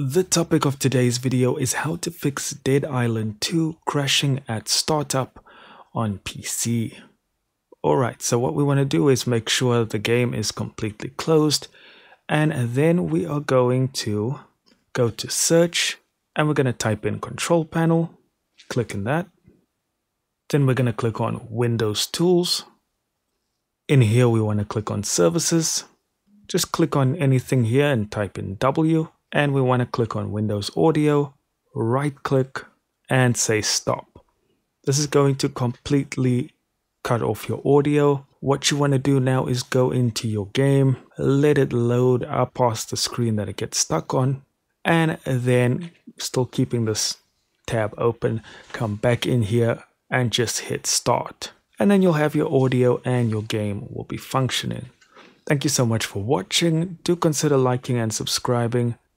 The topic of today's video is how to fix Dead Island 2 crashing at startup on PC. Alright, so what we want to do is make sure the game is completely closed and then we are going to go to search and we're going to type in control panel, click in that. Then we're going to click on Windows Tools. In here we want to click on Services just click on anything here and type in W and we want to click on Windows Audio, right click and say stop. This is going to completely cut off your audio. What you want to do now is go into your game, let it load up past the screen that it gets stuck on, and then still keeping this tab open, come back in here and just hit start. And then you'll have your audio and your game will be functioning. Thank you so much for watching. Do consider liking and subscribing,